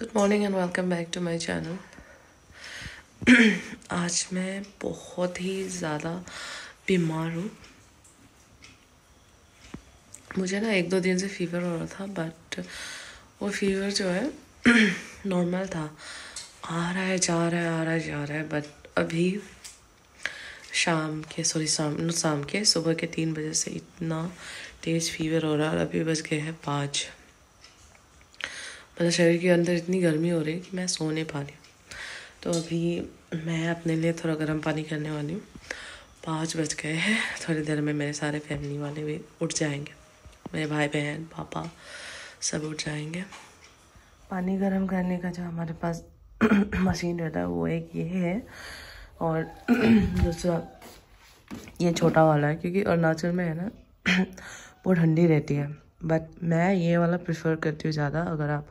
Good morning and welcome back to my channel आज मैं बहुत ही ज़्यादा बीमार हूँ। मुझे ना एक दो दिन से फीवर हो रहा था बट वो फीवर जो है नॉर्मल था। आ रहा है, जा रहा है, आ रहा है, जा रहा है बट अभी शाम के सॉरी शाम शाम के सुबह के तीन बजे से इतना तेज़ फीवर हो रहा है और अभी बज गए हैं पाँच। मतलब शरीर के अंदर इतनी गर्मी हो रही है कि मैं सो नहीं पा रही तो अभी मैं अपने लिए थोड़ा गर्म पानी करने वाली हूँ। पाँच बज गए हैं, थोड़ी देर में मेरे सारे फैमिली वाले भी उठ जाएँगे। मेरे भाई बहन पापा सब उठ जाएँगे। पानी गर्म करने का जो हमारे पास मशीन रहता है, वो एक ये है और दूसरा ये छोटा वाला है, क्योंकि अरुणाचल में है ना बहुत ठंडी रहती है। बट मैं ये वाला प्रेफर करती हूँ ज़्यादा अगर आप,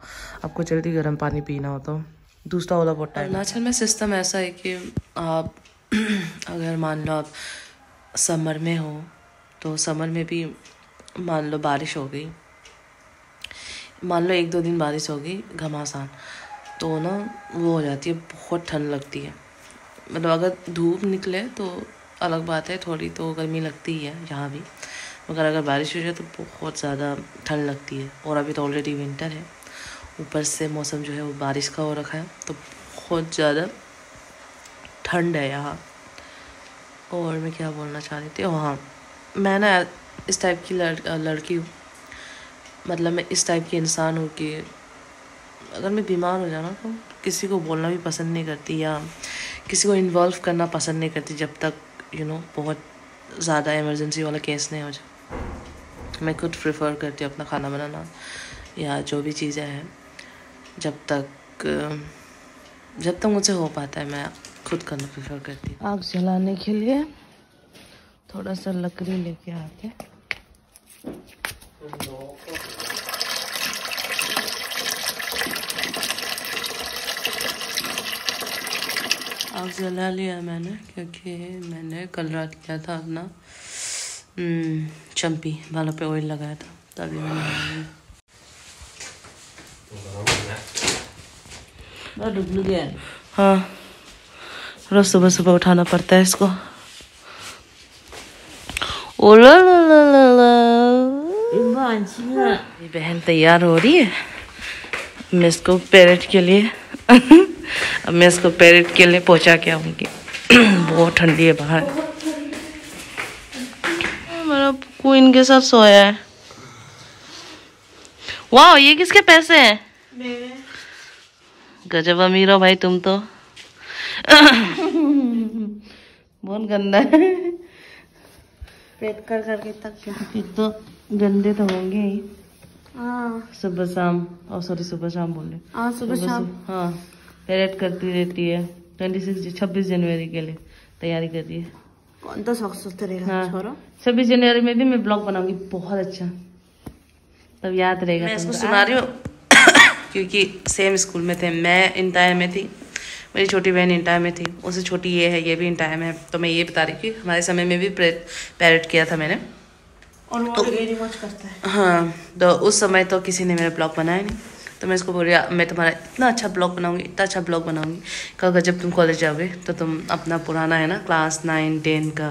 आपको जल्दी गर्म पानी पीना हो तो। दूसरा वाला बहुत टाइम अरुणाचल में सिस्टम ऐसा है कि आप अगर मान लो आप समर में हो तो समर में भी मान लो बारिश हो गई, मान लो एक दो दिन बारिश होगी घमासान तो ना वो हो जाती है, बहुत ठंड लगती है। मतलब अगर धूप निकले तो अलग बात है, थोड़ी तो गर्मी लगती ही है, यहाँ भी। मगर अगर बारिश हो जाए तो बहुत ज़्यादा ठंड लगती है। और अभी तो ऑलरेडी विंटर है। ऊपर से मौसम जो है वो बारिश का हो रखा है। तो बहुत ज़्यादा ठंड है यहाँ। और मैं क्या बोलना चाह रही थी? हाँ मैं ना इस टाइप की लड़ लड़की हूँ। मतलब मैं इस टाइप की इंसान हूँ कि अगर मैं बीमार हो जाना तो किसी को बोलना भी पसंद नहीं करती या किसी को इन्वॉल्व करना पसंद नहीं करती जब तक यू you नो know, बहुत ज़्यादा इमरजेंसी वाला केस नहीं हो जाए। मैं खुद प्रेफर करती हूँ अपना खाना बनाना या जो भी चीज़ें हैं। जब तक जब तक मुझसे हो पाता है मैं खुद करना प्रेफर करती हूँ। आग जलाने के लिए थोड़ा सा लकड़ी लेके आते। आग जला लिया मैंने क्योंकि मैंने कल रात किया था अपना। चंपी बालों पे ऑयल लगाया था तभी मैंने हाँ रोज सुबह सुबह उठाना पड़ता है इसको। ओ ला ला ला ला ला। ये बहन तैयार हो रही है। मैं इसको पेरेट के लिए अब मैं इसको पेरेट के लिए पहुँचा के आऊँगी। बहुत ठंडी है बाहर। क्वीन के साथ सोया है। वाह ये किसके पैसे हैं? गजब अमीर हो भाई तुम तो। बहुत गंदा है। पेट कर करके तक तो गंदे तो होंगे ही। हाँ। सुबह शाम। और सॉरी सुबह शाम बोल रहे। हाँ सुबह शाम। हाँ पेरेड करती रहती है। ट्वेंटी सिक्स छब्बीस जनवरी के लिए तैयारी कर रही है। तो हाँ छब्बीस जनवरी में भी मैं ब्लॉग बनाऊँगी बहुत अच्छा तब याद रहेगा मैं इसको सुना रही हूँ क्योंकि सेम स्कूल में थे मैं इंटायर में थी मेरी छोटी बहन इंटायर में थी उससे छोटी ये है ये भी इंटायर में है तो मैं ये बता रही थी हमारे समय में भी पैरेट किया था मैंने और वो मच करता है हाँ तो उस समय तो किसी ने मेरा ब्लॉग बनाया नहीं तो मैं इसको बोल रही मैं तुम्हारा इतना अच्छा ब्लॉग बनाऊँगी, इतना अच्छा ब्लॉग बनाऊँगी। कल जब तुम कॉलेज जाओगे तो तुम अपना पुराना है ना क्लास नाइन टेन का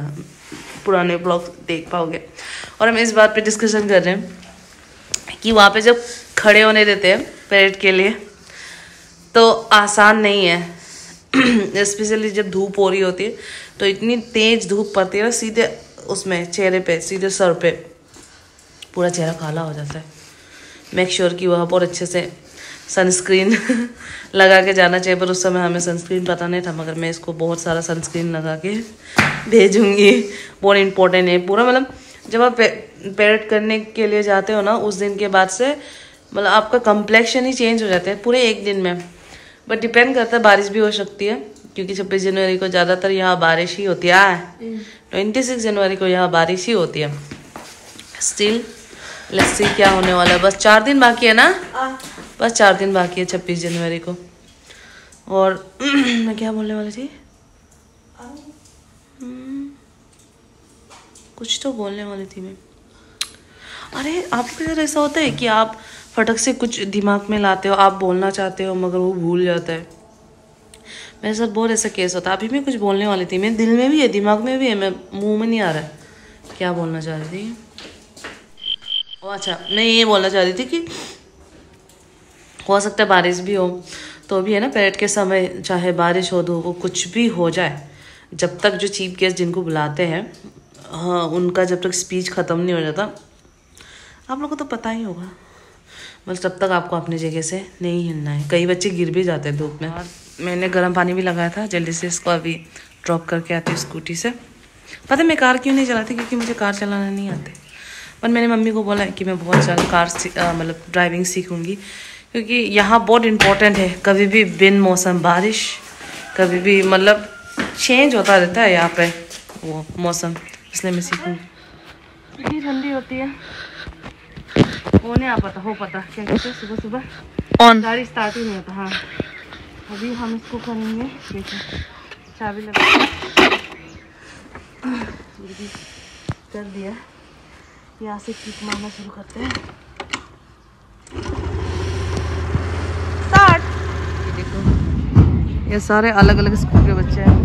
पुराने ब्लॉग देख पाओगे। और हम इस बात पे डिस्कशन कर रहे हैं कि वहाँ पे जब खड़े होने देते हैं परेड के लिए तो आसान नहीं है। स्पेशली जब धूप हो रही होती है तो इतनी तेज धूप पड़ती है ना सीधे उसमें चेहरे पे, सीधे सर पे पूरा चेहरा काला हो जाता है। मेक श्योर sure कि वह बहुत अच्छे से सनस्क्रीन लगा के जाना चाहिए पर उस समय हमें सनस्क्रीन पता नहीं था मगर मैं इसको बहुत सारा सनस्क्रीन लगा के भेजूँगी। बहुत इंपॉर्टेंट है। पूरा मतलब जब आप पेरेड करने के लिए जाते हो ना उस दिन के बाद से मतलब आपका कम्प्लेक्शन ही चेंज हो जाता है पूरे एक दिन में। बट डिपेंड करता है बारिश भी हो सकती है क्योंकि छब्बीस जनवरी को ज़्यादातर यहाँ बारिश ही होती है। ट्वेंटी सिक्स जनवरी को यहाँ बारिश ही होती है। स्टिल लेट्स सी क्या होने वाला है। बस चार दिन बाकी है ना? बस चार दिन बाकी है छब्बीस जनवरी को। और मैं क्या बोलने वाली थी? हम्म, कुछ तो बोलने वाली थी मैं। अरे आपके साथ ऐसा होता है कि आप फटक से कुछ दिमाग में लाते हो आप बोलना चाहते हो मगर वो भूल जाता है। मेरे साथ बहुत ऐसा केस होता है। अभी मैं कुछ बोलने वाली थी। मेरे दिल में भी है दिमाग में भी है मैं मुँह में नहीं आ रहा है। क्या बोलना चाह रही थी? ओ अच्छा मैं ये बोलना चाह रही थी कि हो सकता है बारिश भी हो तो भी है ना परेड के समय चाहे बारिश हो धूप हो कुछ भी हो जाए। जब तक जो चीफ गेस्ट जिनको बुलाते हैं हाँ उनका जब तक स्पीच ख़त्म नहीं हो जाता, आप लोगों को तो पता ही होगा। मतलब तब तक आपको अपनी जगह से नहीं हिलना है। कई बच्चे गिर भी जाते हैं धूप में। और मैंने गर्म पानी भी लगाया था, जल्दी से इसको अभी ड्रॉप करके आती स्कूटी से। पता मैं कार क्यों नहीं चलाती? क्योंकि मुझे कार चलाना नहीं आते। पर मैंने मम्मी को बोला है कि मैं बहुत जल्द कार मतलब ड्राइविंग सीखूँगी क्योंकि यहाँ बहुत इम्पोर्टेंट है। कभी भी बिन मौसम बारिश कभी भी मतलब चेंज होता रहता है यहाँ पे वो मौसम इसलिए मैं सीखूँगी। इतनी ठंडी होती है। वो नहीं आ पाता हो पता क्या कहते हैं सुबह सुबह ऑन गाड़ी स्टार्ट ही नहीं होता हाँ। अभी हम इसको करेंगे देखो चाबी लगा कर दिया। यहाँ से किक मारना शुरू करते हैं। ये देखो ये सारे अलग अलग स्कूल के बच्चे हैं।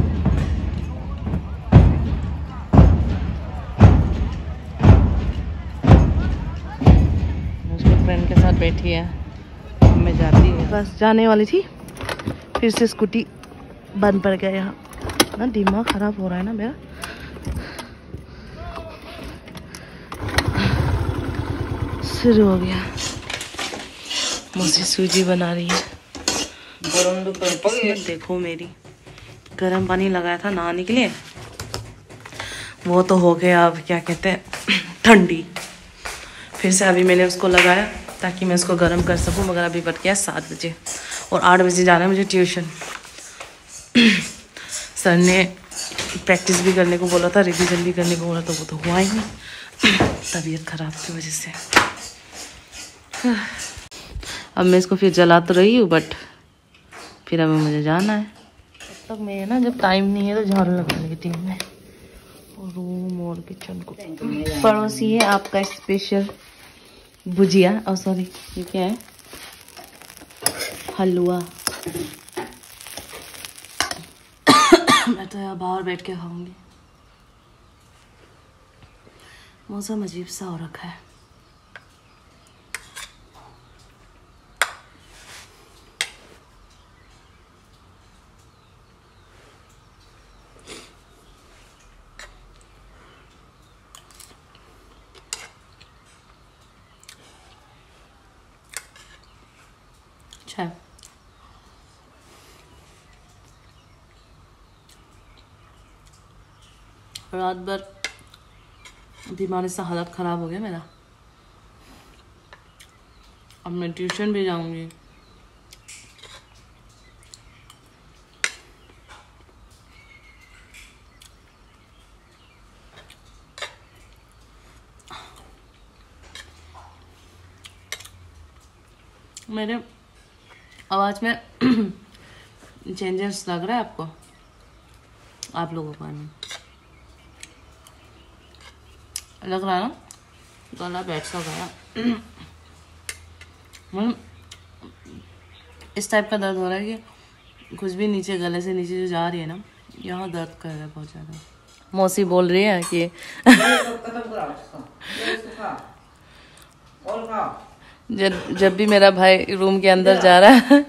फ्रेंड के साथ बैठी है मैं जाती है। बस जाने वाली थी फिर से स्कूटी बंद पड़ गया यहाँ। ना दिमाग खराब हो रहा है ना मेरा? शुरू हो गया। मुझे सूजी बना रही है। इसमें देखो मेरी। गर्म पानी लगाया था नहाने के लिए। वो तो हो गया अब क्या कहते हैं ठंडी। फिर से अभी मैंने उसको लगाया ताकि मैं उसको गर्म कर सकूँ मगर अभी बट गया सात बजे और आठ बजे जाना है मुझे ट्यूशन। सर ने प्रैक्टिस भी करने को बोला था रिविजन भी करने को बोला तो वो तो हुआ ही नहीं। तबीयत ख़राब की वजह से। अब मैं इसको फिर जला तो रही हूँ बट फिर अभी मुझे जाना है। तब तक मैं ना, जब टाइम नहीं है तो झाड़ू लगा लेती हूँ मैं। रूम और किचन को। पड़ोसी है आपका स्पेशल भुजिया। और सॉरी ये क्या है? हलवा। मैं तो यहाँ बाहर बैठ के खाऊँगी। मौसम अजीब सा हो रखा है अच्छा है। रात भर बीमारी से हालत ख़राब हो गया मेरा अब मैं ट्यूशन भी जाऊँगी मेरे आवाज़ में चेंजेस लग रहा है आपको? आप लोगों का नहीं। लग रहा है ना? गला बैठ सा गया। मतलब इस टाइप का दर्द हो रहा है कि कुछ भी नीचे, गले से नीचे जो जा रही है ना, यहाँ दर्द कर रहा है बहुत ज़्यादा। मौसी बोल रही है कि जब जब भी मेरा भाई रूम के अंदर जा रहा है।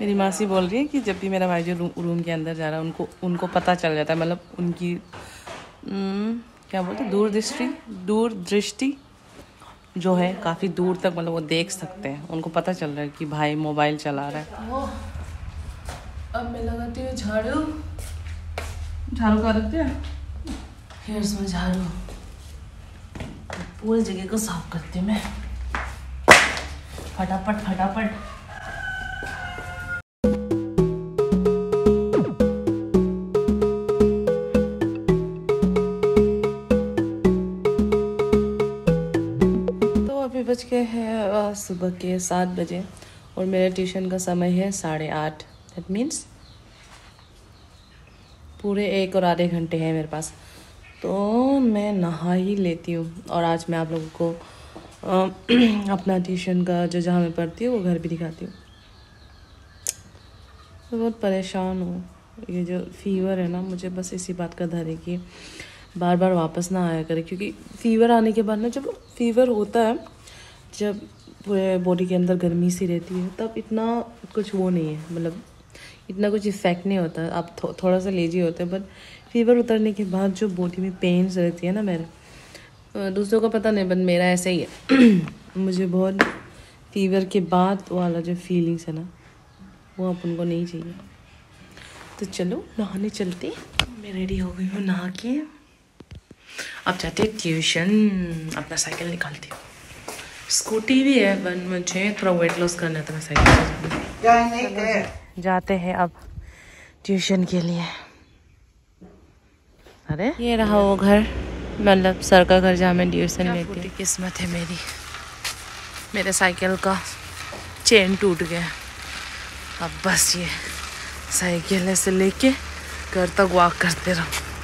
मेरी मासी बोल रही है कि जब भी मेरा भाई जो रूम रूम के अंदर जा रहा है उनको उनको पता चल जाता है मतलब उनकी हम्म, क्या बोलते हैं दूरदृष्टि दूरदृष्टि जो है काफ़ी दूर तक मतलब वो देख सकते हैं। उनको पता चल रहा है कि भाई मोबाइल चला रहा है। अब मैं लगाती हूँ झाड़ू। झाड़ू का रखते हैं? फिर उसमें झाड़ू। पूरी जगह को साफ़ करती हूँ मैं। फटाफट फटाफट। तो अभी बज गए हैं सुबह के सात बजे और मेरे ट्यूशन का समय है साढ़े आठ। दैट मीन्स पूरे एक और आधे घंटे हैं मेरे पास। तो मैं नहा ही लेती हूँ। और आज मैं आप लोगों को अ, अपना ट्यूशन का जो जहाँ मैं पढ़ती हूँ वो घर भी दिखाती हूँ। मैं बहुत परेशान हूँ। ये जो फीवर है ना मुझे बस इसी बात का डर है कि बार बार वापस ना आया करे क्योंकि फीवर आने के बाद ना जब फीवर होता है जब पूरे बॉडी के अंदर गर्मी सी रहती है तब इतना कुछ वो नहीं है। मतलब इतना कुछ इफ़ेक्ट नहीं होता। आप थो, थोड़ा सा लेजी होते हैं बट फीवर उतरने के बाद जो बॉडी में पेन्स रहती है ना मेरे दूसरों को पता नहीं बट मेरा ऐसा ही है। मुझे बहुत फीवर के बाद वाला जो फीलिंग्स है ना वो अपन को नहीं चाहिए। तो चलो नहाने चलते मैं रेडी हो गई हूँ नहा के। अब जाते हैं ट्यूशन अपना साइकिल निकालती हूँ। स्कूटी भी है बट मुझे थोड़ा वेट लॉस करना था मैं साइकिल जाते हैं अब ट्यूशन के लिए। अरे? ये रहा वो घर मतलब सर का घर जहाँ मैं ट्यूशन लेती हूँ। किस्मत है मेरी। मेरे साइकिल का चेन टूट गया। अब बस ये साइकिल ऐसे लेके घर तक वॉक करते रहो।